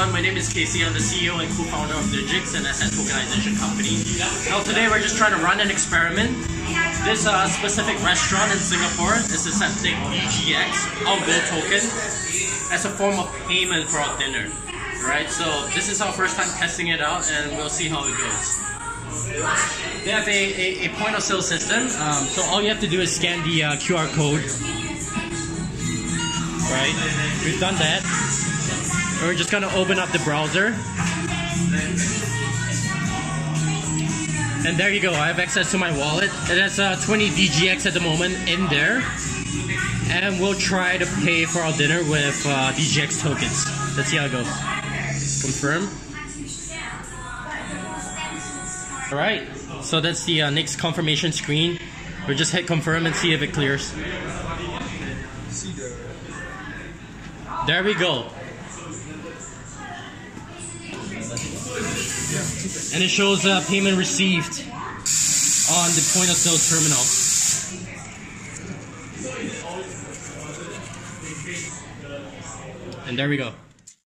everyone, my name is Casey. I'm the CEO and co-founder of Digix, an asset tokenization company. Now today we're just trying to run an experiment. This uh, specific restaurant in Singapore is accepting our gold token, as a form of payment for our dinner. Right, so this is our first time testing it out and we'll see how it goes. They have a, a, a point of sale system, um, so all you have to do is scan the uh, QR code. Right, we've done that. We're just gonna open up the browser. And there you go, I have access to my wallet. It has uh, 20 DGX at the moment in there. And we'll try to pay for our dinner with uh, DGX tokens. Let's see how it goes. Confirm. Alright, so that's the uh, next confirmation screen. We'll just hit confirm and see if it clears. There we go. And it shows uh, payment received on the point of sale terminal. And there we go.